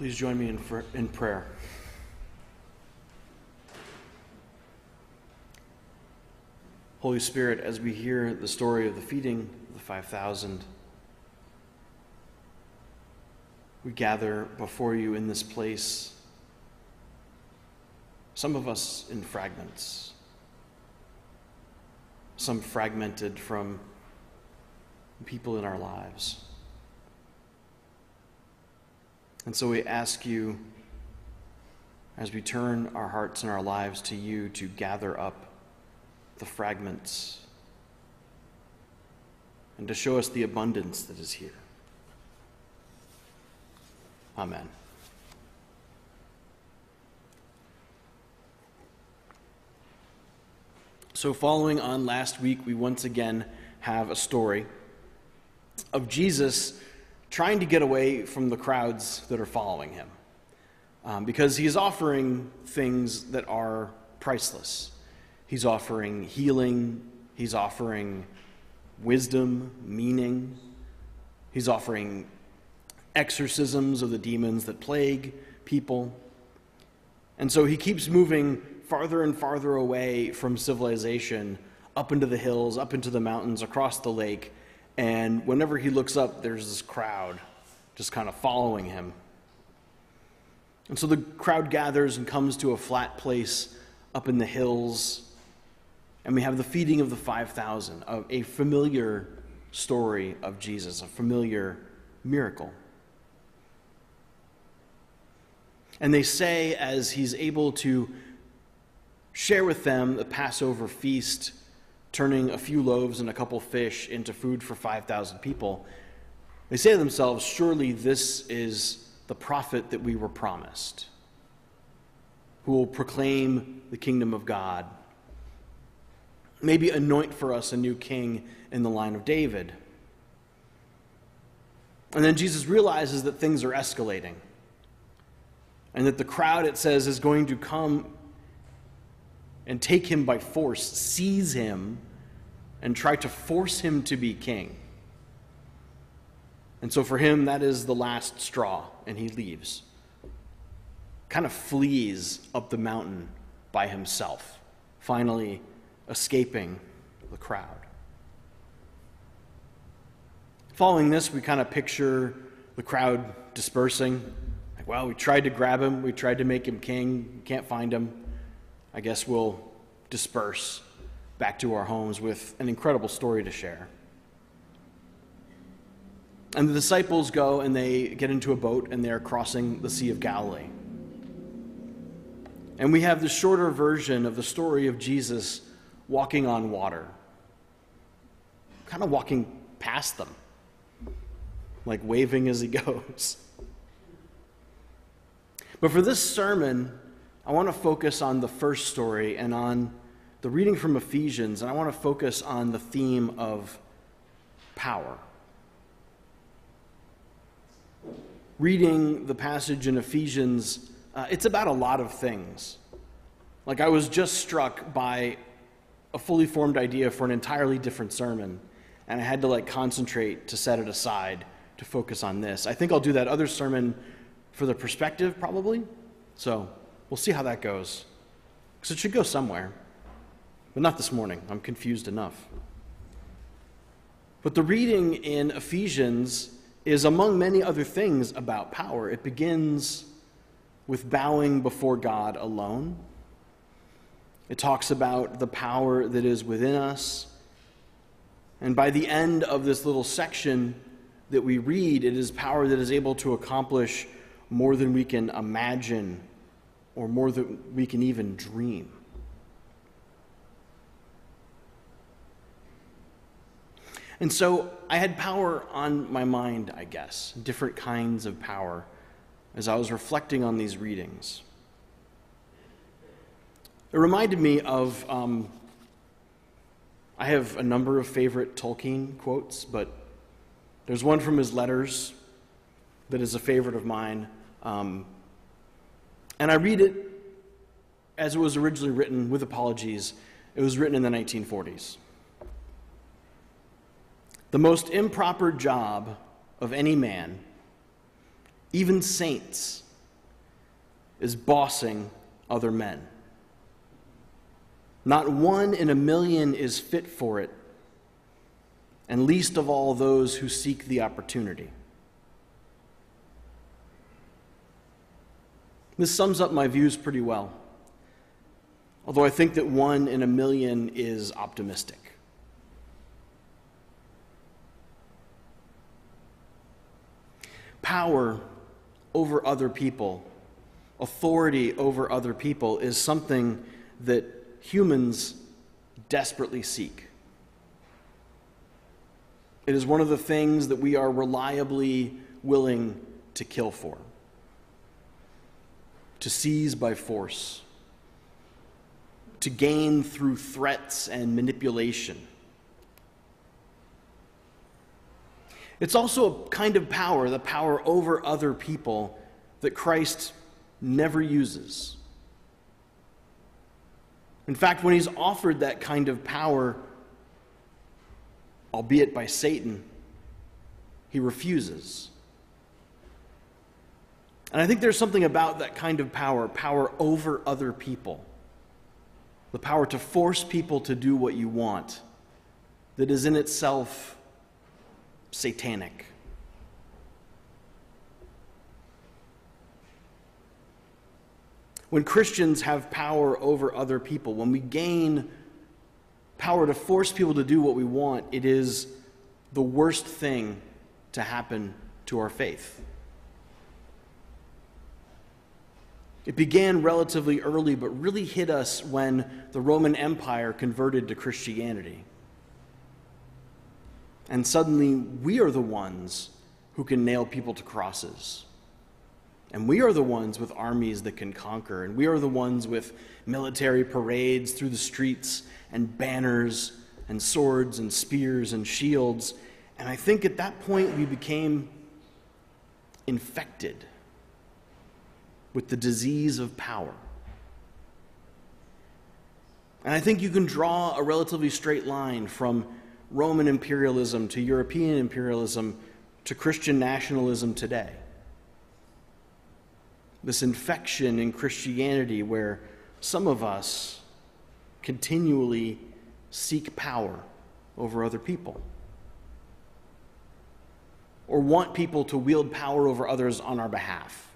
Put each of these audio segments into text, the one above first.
Please join me in, in prayer. Holy Spirit, as we hear the story of the feeding of the 5,000, we gather before you in this place, some of us in fragments, some fragmented from people in our lives. And so we ask you, as we turn our hearts and our lives to you, to gather up the fragments and to show us the abundance that is here. Amen. So, following on last week, we once again have a story of Jesus trying to get away from the crowds that are following him um, because he is offering things that are priceless. He's offering healing, he's offering wisdom, meaning, he's offering exorcisms of the demons that plague people. And so he keeps moving farther and farther away from civilization, up into the hills, up into the mountains, across the lake. And whenever he looks up, there's this crowd just kind of following him. And so the crowd gathers and comes to a flat place up in the hills and we have the feeding of the 5,000, a familiar story of Jesus, a familiar miracle. And they say, as he's able to share with them the Passover feast, turning a few loaves and a couple fish into food for 5,000 people, they say to themselves, Surely this is the prophet that we were promised, who will proclaim the kingdom of God maybe anoint for us a new king in the line of David. And then Jesus realizes that things are escalating and that the crowd, it says, is going to come and take him by force, seize him, and try to force him to be king. And so for him, that is the last straw, and he leaves. Kind of flees up the mountain by himself, finally escaping the crowd. Following this, we kind of picture the crowd dispersing. Like, well, we tried to grab him, we tried to make him king, can't find him. I guess we'll disperse back to our homes with an incredible story to share. And the disciples go and they get into a boat and they're crossing the Sea of Galilee. And we have the shorter version of the story of Jesus walking on water, kind of walking past them, like waving as he goes. But for this sermon, I want to focus on the first story and on the reading from Ephesians, and I want to focus on the theme of power. Reading the passage in Ephesians, uh, it's about a lot of things. Like, I was just struck by a fully formed idea for an entirely different sermon, and I had to like concentrate to set it aside to focus on this. I think I'll do that other sermon for the perspective, probably. So we'll see how that goes. Because it should go somewhere. But not this morning. I'm confused enough. But the reading in Ephesians is, among many other things, about power. It begins with bowing before God alone. It talks about the power that is within us. And by the end of this little section that we read, it is power that is able to accomplish more than we can imagine or more than we can even dream. And so I had power on my mind, I guess, different kinds of power, as I was reflecting on these readings. It reminded me of. Um, I have a number of favorite Tolkien quotes, but there's one from his letters that is a favorite of mine. Um, and I read it as it was originally written, with apologies. It was written in the 1940s. The most improper job of any man, even saints, is bossing other men. Not one in a million is fit for it, and least of all those who seek the opportunity. This sums up my views pretty well, although I think that one in a million is optimistic. Power over other people, authority over other people, is something that humans desperately seek. It is one of the things that we are reliably willing to kill for, to seize by force, to gain through threats and manipulation. It's also a kind of power, the power over other people, that Christ never uses. In fact, when he's offered that kind of power, albeit by Satan, he refuses. And I think there's something about that kind of power, power over other people, the power to force people to do what you want, that is in itself satanic. when Christians have power over other people, when we gain power to force people to do what we want, it is the worst thing to happen to our faith. It began relatively early, but really hit us when the Roman Empire converted to Christianity. And suddenly, we are the ones who can nail people to crosses. And we are the ones with armies that can conquer. And we are the ones with military parades through the streets and banners and swords and spears and shields. And I think at that point we became infected with the disease of power. And I think you can draw a relatively straight line from Roman imperialism to European imperialism to Christian nationalism today this infection in Christianity where some of us continually seek power over other people or want people to wield power over others on our behalf.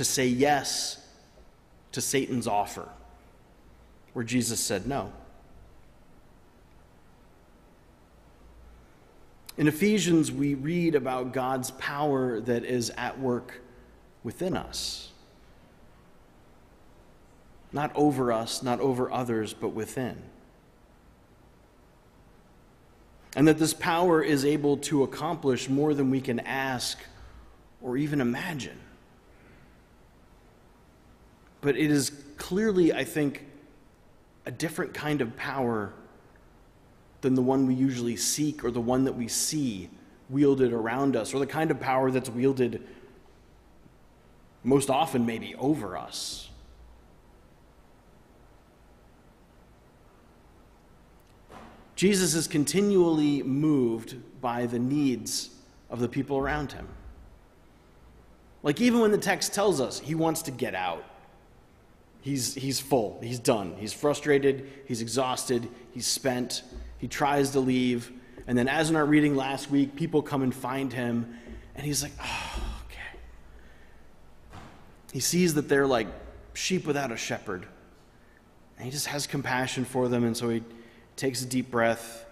To say yes to Satan's offer, where Jesus said no. In Ephesians, we read about God's power that is at work within us. Not over us, not over others, but within. And that this power is able to accomplish more than we can ask or even imagine. But it is clearly, I think, a different kind of power than the one we usually seek or the one that we see wielded around us, or the kind of power that's wielded most often, maybe over us. Jesus is continually moved by the needs of the people around him. Like, even when the text tells us he wants to get out, he's, he's full, he's done, he's frustrated, he's exhausted, he's spent, he tries to leave. And then, as in our reading last week, people come and find him. And he's like, oh, okay. He sees that they're like sheep without a shepherd. And he just has compassion for them. And so he takes a deep breath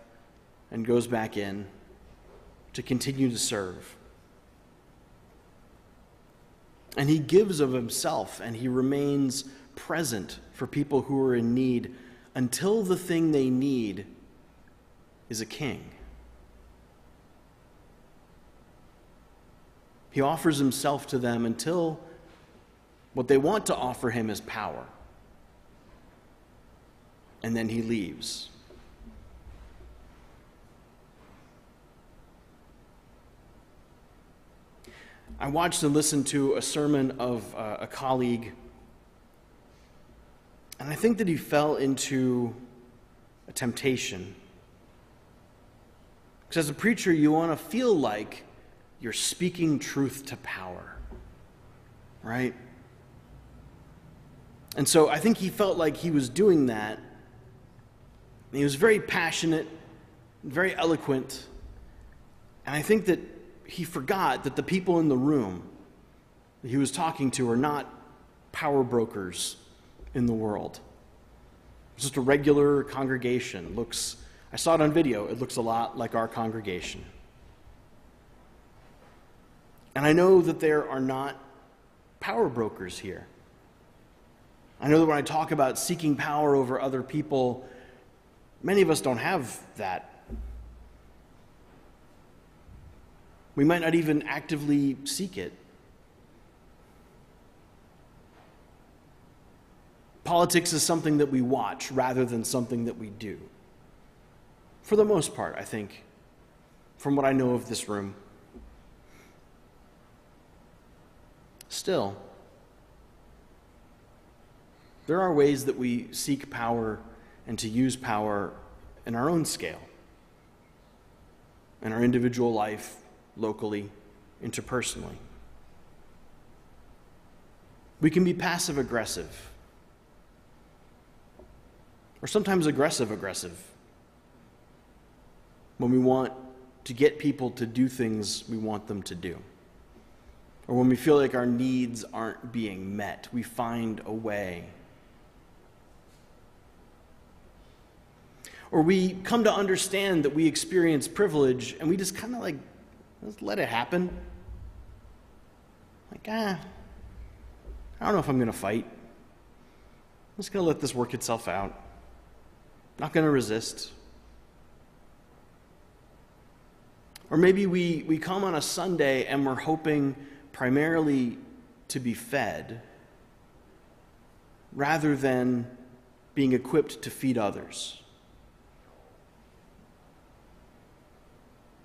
and goes back in to continue to serve. And he gives of himself and he remains present for people who are in need until the thing they need is a king. He offers himself to them until what they want to offer him is power. And then he leaves. I watched and listened to a sermon of uh, a colleague, and I think that he fell into a temptation because as a preacher, you want to feel like you're speaking truth to power. right? And so I think he felt like he was doing that. He was very passionate, very eloquent. And I think that he forgot that the people in the room that he was talking to are not power brokers in the world. It's just a regular congregation. Looks, I saw it on video, it looks a lot like our congregation. And I know that there are not power brokers here. I know that when I talk about seeking power over other people, many of us don't have that. We might not even actively seek it. Politics is something that we watch rather than something that we do. For the most part, I think, from what I know of this room. Still, there are ways that we seek power and to use power in our own scale, in our individual life, locally, interpersonally. We can be passive aggressive, or sometimes aggressive aggressive, when we want to get people to do things we want them to do or when we feel like our needs aren't being met, we find a way. Or we come to understand that we experience privilege and we just kind of like, let's let it happen. Like, ah, I don't know if I'm going to fight. I'm just going to let this work itself out. Not going to resist. Or maybe we, we come on a Sunday and we're hoping primarily to be fed rather than being equipped to feed others.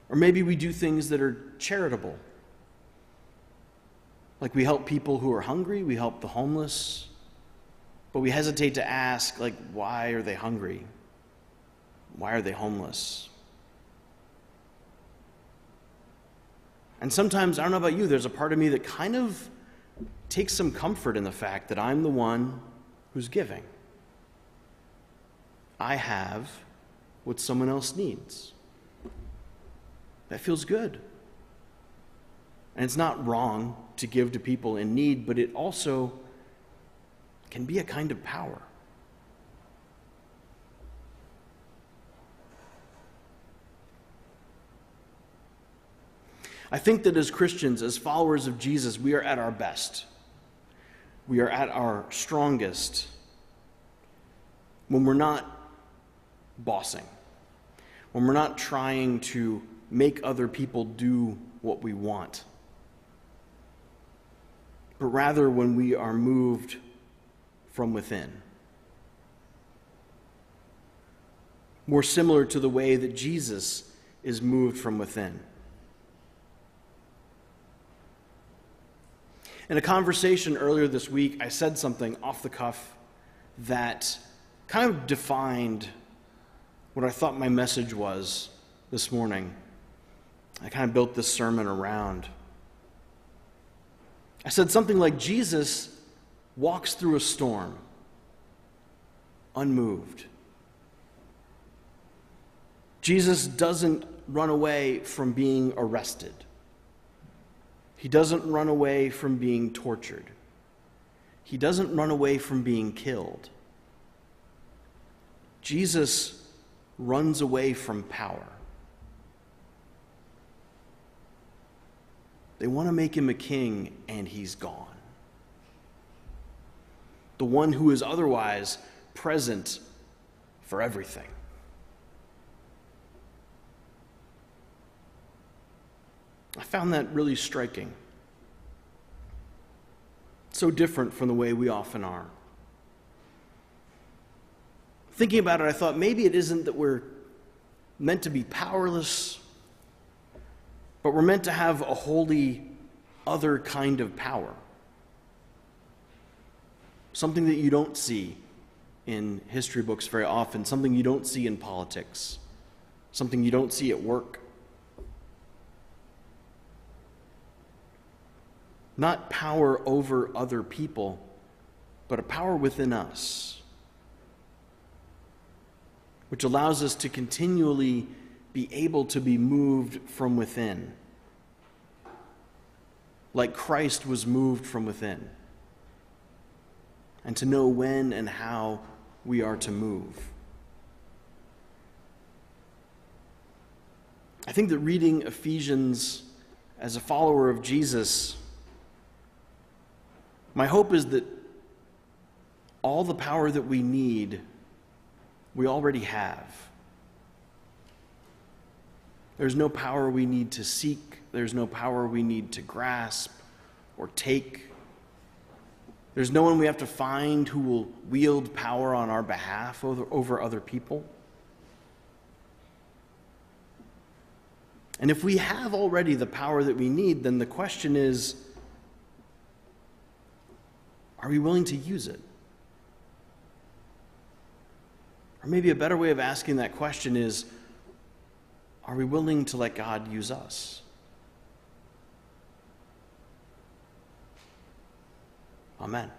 Or maybe we do things that are charitable. Like we help people who are hungry, we help the homeless, but we hesitate to ask, like, why are they hungry? Why are they homeless? And sometimes, I don't know about you, there's a part of me that kind of takes some comfort in the fact that I'm the one who's giving. I have what someone else needs. That feels good. And it's not wrong to give to people in need, but it also can be a kind of power. I think that as Christians, as followers of Jesus, we are at our best. We are at our strongest when we're not bossing, when we're not trying to make other people do what we want, but rather when we are moved from within. More similar to the way that Jesus is moved from within. In a conversation earlier this week, I said something off the cuff that kind of defined what I thought my message was this morning. I kind of built this sermon around. I said something like Jesus walks through a storm unmoved. Jesus doesn't run away from being arrested. He doesn't run away from being tortured. He doesn't run away from being killed. Jesus runs away from power. They want to make him a king, and he's gone. The one who is otherwise present for everything. Found that really striking. So different from the way we often are. Thinking about it, I thought maybe it isn't that we're meant to be powerless, but we're meant to have a wholly other kind of power. Something that you don't see in history books very often, something you don't see in politics, something you don't see at work. Not power over other people, but a power within us, which allows us to continually be able to be moved from within, like Christ was moved from within, and to know when and how we are to move. I think that reading Ephesians as a follower of Jesus, my hope is that all the power that we need, we already have. There's no power we need to seek, there's no power we need to grasp or take. There's no one we have to find who will wield power on our behalf over, over other people. And if we have already the power that we need, then the question is are we willing to use it? Or maybe a better way of asking that question is are we willing to let God use us? Amen.